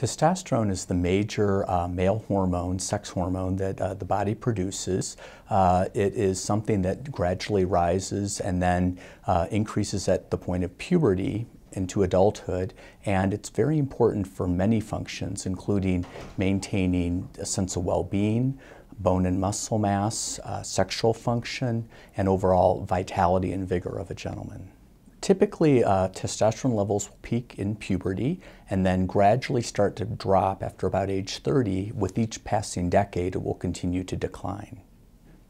Testosterone is the major uh, male hormone, sex hormone that uh, the body produces. Uh, it is something that gradually rises and then uh, increases at the point of puberty into adulthood, and it's very important for many functions, including maintaining a sense of well being, bone and muscle mass, uh, sexual function, and overall vitality and vigor of a gentleman. Typically, uh, testosterone levels will peak in puberty and then gradually start to drop after about age 30. With each passing decade, it will continue to decline.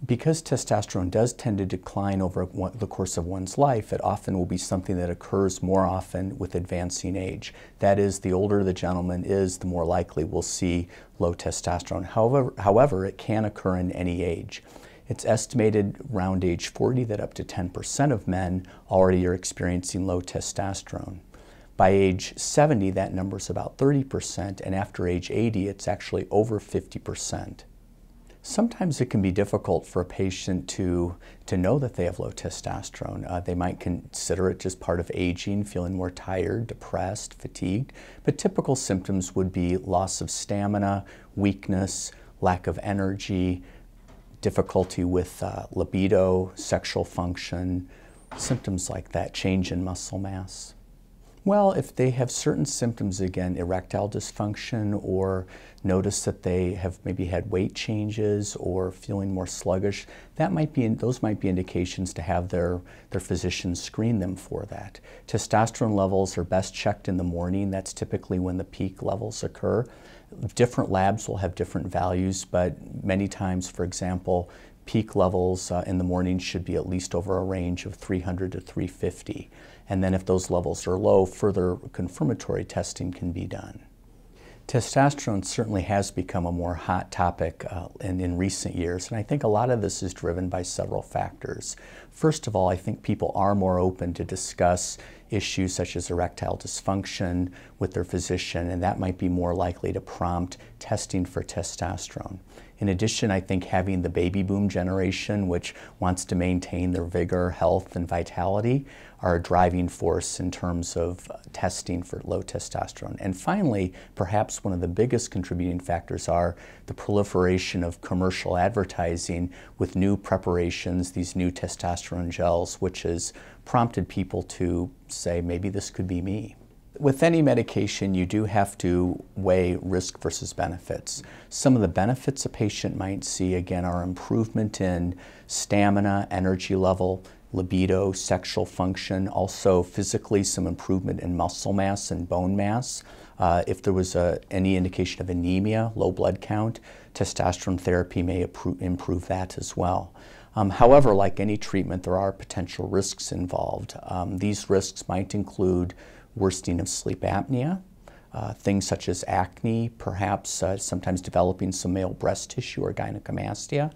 Because testosterone does tend to decline over the course of one's life, it often will be something that occurs more often with advancing age. That is, the older the gentleman is, the more likely we'll see low testosterone. However, however it can occur in any age. It's estimated around age 40 that up to 10% of men already are experiencing low testosterone. By age 70, that number is about 30%, and after age 80, it's actually over 50%. Sometimes it can be difficult for a patient to, to know that they have low testosterone. Uh, they might consider it just part of aging, feeling more tired, depressed, fatigued, but typical symptoms would be loss of stamina, weakness, lack of energy, difficulty with uh, libido, sexual function, symptoms like that, change in muscle mass. Well, if they have certain symptoms, again, erectile dysfunction, or notice that they have maybe had weight changes or feeling more sluggish, that might be, those might be indications to have their, their physician screen them for that. Testosterone levels are best checked in the morning. That's typically when the peak levels occur. Different labs will have different values, but many times, for example, peak levels uh, in the morning should be at least over a range of 300 to 350. And then if those levels are low, further confirmatory testing can be done. Testosterone certainly has become a more hot topic uh, in, in recent years, and I think a lot of this is driven by several factors. First of all, I think people are more open to discuss issues such as erectile dysfunction with their physician, and that might be more likely to prompt testing for testosterone. In addition, I think having the baby boom generation, which wants to maintain their vigor, health, and vitality, are a driving force in terms of testing for low testosterone. And finally, perhaps one of the biggest contributing factors are the proliferation of commercial advertising with new preparations, these new testosterone gels, which has prompted people to say, maybe this could be me with any medication, you do have to weigh risk versus benefits. Some of the benefits a patient might see, again, are improvement in stamina, energy level, libido, sexual function, also physically some improvement in muscle mass and bone mass. Uh, if there was a, any indication of anemia, low blood count, testosterone therapy may improve that as well. Um, however, like any treatment, there are potential risks involved. Um, these risks might include worsening of sleep apnea, uh, things such as acne, perhaps uh, sometimes developing some male breast tissue or gynecomastia.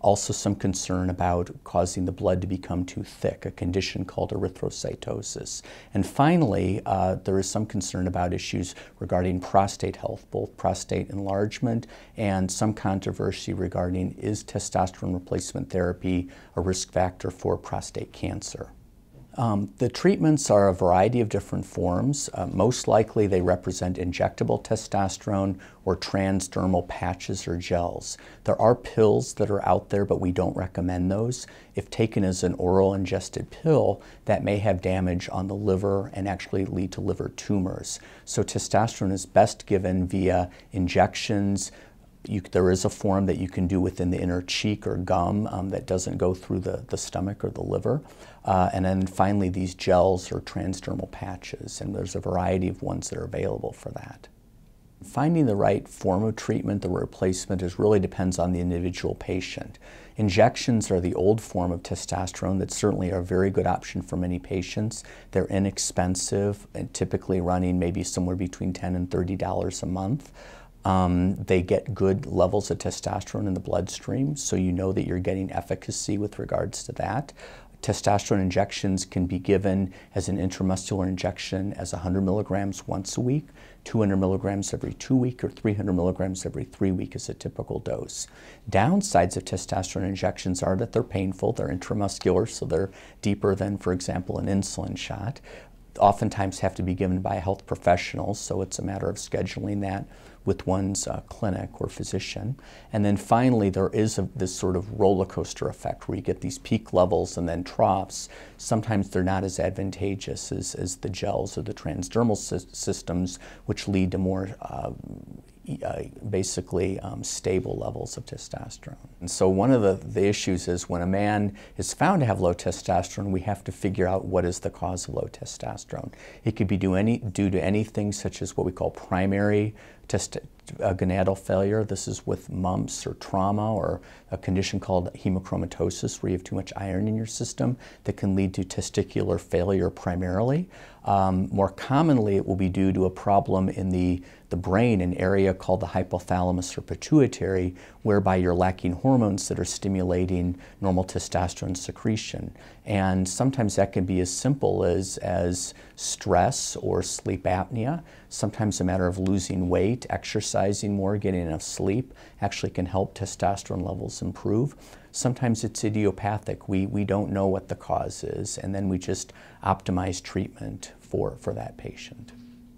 Also, some concern about causing the blood to become too thick, a condition called erythrocytosis. And finally, uh, there is some concern about issues regarding prostate health, both prostate enlargement and some controversy regarding is testosterone replacement therapy a risk factor for prostate cancer. Um, the treatments are a variety of different forms. Uh, most likely they represent injectable testosterone or transdermal patches or gels. There are pills that are out there, but we don't recommend those. If taken as an oral ingested pill, that may have damage on the liver and actually lead to liver tumors. So testosterone is best given via injections, you, there is a form that you can do within the inner cheek or gum um, that doesn't go through the, the stomach or the liver. Uh, and then finally, these gels or transdermal patches, and there's a variety of ones that are available for that. Finding the right form of treatment, the replacement, is really depends on the individual patient. Injections are the old form of testosterone that certainly are a very good option for many patients. They're inexpensive and typically running maybe somewhere between 10 and $30 a month. Um, they get good levels of testosterone in the bloodstream, so you know that you're getting efficacy with regards to that. Testosterone injections can be given as an intramuscular injection as 100 milligrams once a week, 200 milligrams every two week, or 300 milligrams every three week is a typical dose. Downsides of testosterone injections are that they're painful, they're intramuscular, so they're deeper than, for example, an insulin shot oftentimes have to be given by health professionals, so it's a matter of scheduling that with one's uh, clinic or physician. And then finally, there is a, this sort of roller coaster effect where you get these peak levels and then troughs. Sometimes they're not as advantageous as, as the gels or the transdermal sy systems, which lead to more uh, uh, basically um, stable levels of testosterone. And so one of the, the issues is when a man is found to have low testosterone, we have to figure out what is the cause of low testosterone. It could be due, any, due to anything such as what we call primary test, uh, gonadal failure. This is with mumps or trauma or a condition called hemochromatosis where you have too much iron in your system that can lead to testicular failure primarily. Um, more commonly, it will be due to a problem in the, the brain, an area called the hypothalamus or pituitary, whereby you're lacking hormones that are stimulating normal testosterone secretion. And sometimes that can be as simple as, as stress or sleep apnea. Sometimes a matter of losing weight, exercising more, getting enough sleep actually can help testosterone levels improve. Sometimes it's idiopathic. We, we don't know what the cause is, and then we just optimize treatment for, for that patient.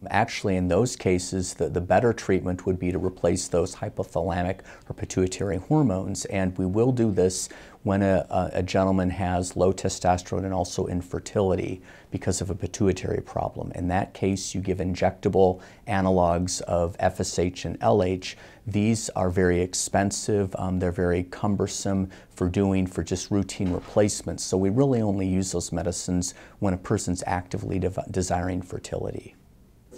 Actually, in those cases, the, the better treatment would be to replace those hypothalamic or pituitary hormones. And we will do this when a, a, gentleman has low testosterone and also infertility because of a pituitary problem. In that case, you give injectable analogs of FSH and LH. These are very expensive, um, they're very cumbersome for doing for just routine replacements. So we really only use those medicines when a person's actively de desiring fertility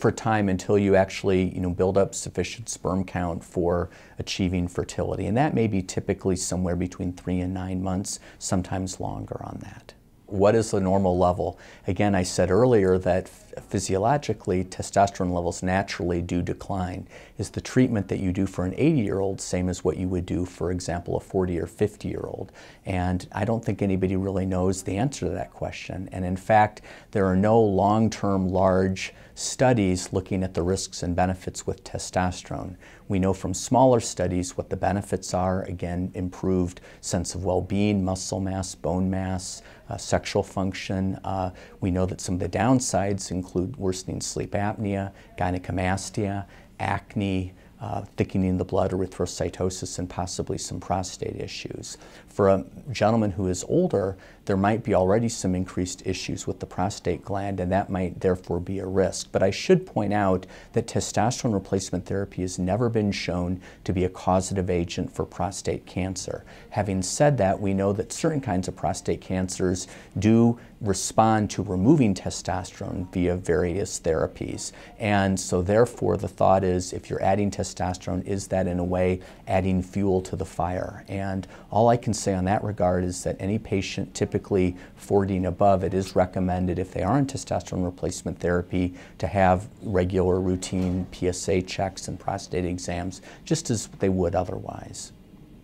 for time until you actually you know, build up sufficient sperm count for achieving fertility. And that may be typically somewhere between three and nine months, sometimes longer on that. What is the normal level? Again, I said earlier that physiologically testosterone levels naturally do decline. Is the treatment that you do for an 80 year old same as what you would do, for example, a 40 or 50 year old? And I don't think anybody really knows the answer to that question. And in fact, there are no long term large studies looking at the risks and benefits with testosterone. We know from smaller studies what the benefits are, again, improved sense of well-being, muscle mass, bone mass, uh, sexual function. Uh, we know that some of the downsides include worsening sleep apnea, gynecomastia, acne, uh, thickening the blood, erythrocytosis, and possibly some prostate issues. For a gentleman who is older, there might be already some increased issues with the prostate gland, and that might therefore be a risk. But I should point out that testosterone replacement therapy has never been shown to be a causative agent for prostate cancer. Having said that, we know that certain kinds of prostate cancers do respond to removing testosterone via various therapies. And so, therefore, the thought is if you're adding testosterone, is that in a way adding fuel to the fire? And all I can say on that regard is that any patient typically typically 40 and above, it is recommended if they are on testosterone replacement therapy to have regular routine PSA checks and prostate exams just as they would otherwise.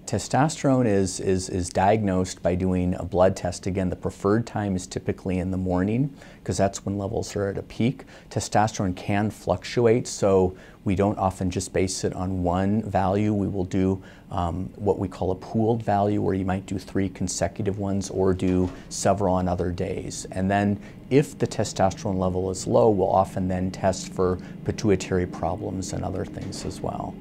Testosterone is, is, is diagnosed by doing a blood test. Again, the preferred time is typically in the morning because that's when levels are at a peak. Testosterone can fluctuate, so we don't often just base it on one value. We will do um, what we call a pooled value where you might do three consecutive ones or do several on other days. And then if the testosterone level is low, we'll often then test for pituitary problems and other things as well.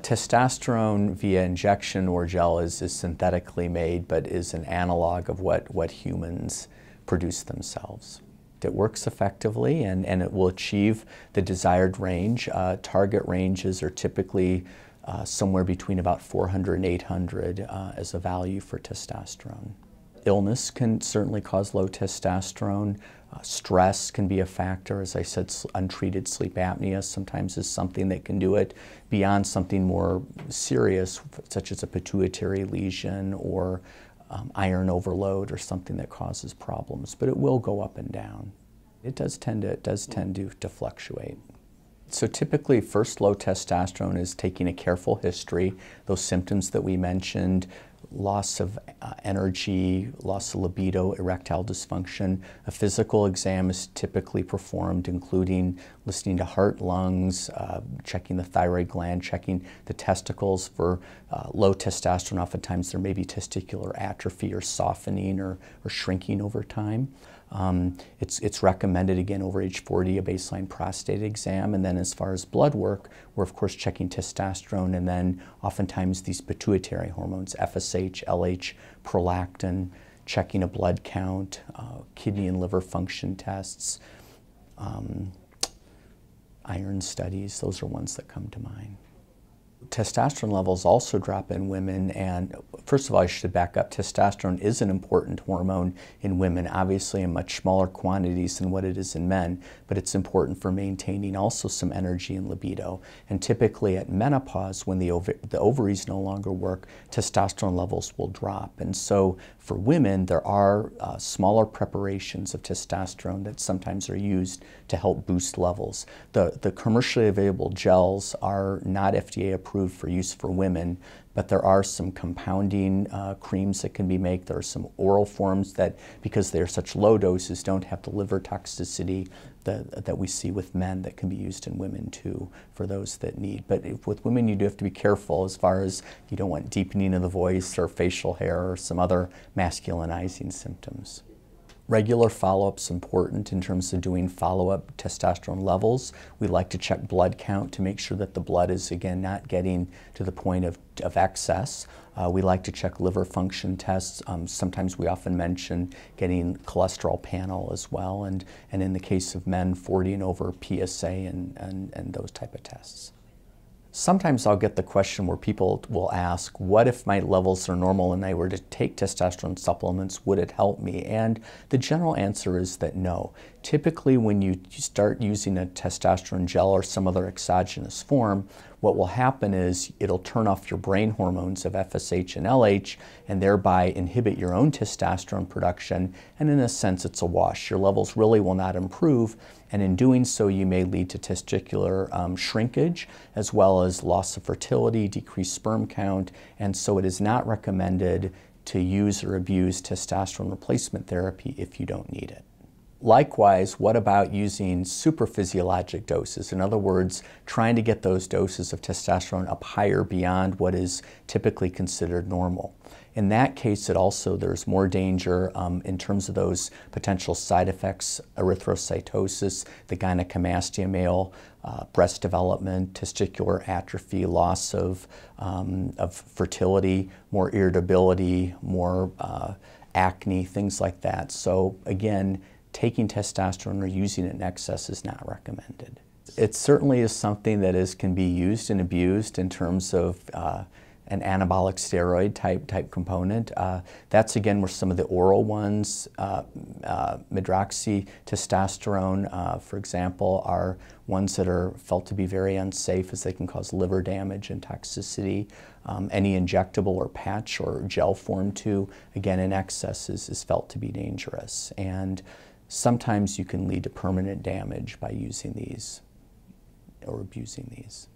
Testosterone via injection or gel is, is synthetically made, but is an analog of what, what humans produce themselves. It works effectively and, and it will achieve the desired range. Uh, target ranges are typically uh, somewhere between about 400 and 800 uh, as a value for testosterone. Illness can certainly cause low testosterone. Uh, stress can be a factor. As I said, untreated sleep apnea sometimes is something that can do it beyond something more serious, such as a pituitary lesion or um, iron overload or something that causes problems. But it will go up and down. It does tend to, it does tend to, to fluctuate. So typically, first low testosterone is taking a careful history, those symptoms that we mentioned, loss of uh, energy, loss of libido, erectile dysfunction. A physical exam is typically performed, including listening to heart, lungs, uh, checking the thyroid gland, checking the testicles for uh, low testosterone. Oftentimes there may be testicular atrophy or softening or, or shrinking over time. Um, it's, it's recommended again over age 40 a baseline prostate exam, and then as far as blood work, we're of course checking testosterone and then oftentimes these pituitary hormones, FSH, LH, prolactin, checking a blood count, uh, kidney and liver function tests, um, iron studies, those are ones that come to mind testosterone levels also drop in women and first of all I should back up testosterone is an important hormone in women obviously in much smaller quantities than what it is in men but it's important for maintaining also some energy and libido. And typically at menopause when the, ov the ovaries no longer work testosterone levels will drop. And so for women there are uh, smaller preparations of testosterone that sometimes are used to help boost levels. The, the commercially available gels are not FDA approved approved for use for women, but there are some compounding uh, creams that can be made. There are some oral forms that, because they're such low doses, don't have the liver toxicity that, that we see with men that can be used in women too for those that need. But if, with women, you do have to be careful as far as you don't want deepening of the voice or facial hair or some other masculinizing symptoms. Regular follow-up's important in terms of doing follow-up testosterone levels. We like to check blood count to make sure that the blood is, again, not getting to the point of, of excess. Uh, we like to check liver function tests. Um, sometimes we often mention getting cholesterol panel as well, and, and in the case of men, 40 and over PSA and, and, and those type of tests. Sometimes I'll get the question where people will ask, what if my levels are normal and I were to take testosterone supplements, would it help me? And the general answer is that no. Typically when you start using a testosterone gel or some other exogenous form, what will happen is it'll turn off your brain hormones of FSH and LH and thereby inhibit your own testosterone production. And in a sense, it's a wash. Your levels really will not improve. And in doing so, you may lead to testicular um, shrinkage as well as loss of fertility, decreased sperm count. And so it is not recommended to use or abuse testosterone replacement therapy if you don't need it. Likewise, what about using supraphysiologic doses? In other words, trying to get those doses of testosterone up higher beyond what is typically considered normal. In that case, it also there's more danger um, in terms of those potential side effects: erythrocytosis, the gynecomastia male, uh, breast development, testicular atrophy, loss of um, of fertility, more irritability, more uh, acne, things like that. So again taking testosterone or using it in excess is not recommended. It certainly is something that is, can be used and abused in terms of uh, an anabolic steroid type type component. Uh, that's again where some of the oral ones, uh, uh, medroxytestosterone, uh, for example, are ones that are felt to be very unsafe as they can cause liver damage and toxicity. Um, any injectable or patch or gel form too, again in excess is, is felt to be dangerous. And sometimes you can lead to permanent damage by using these or abusing these.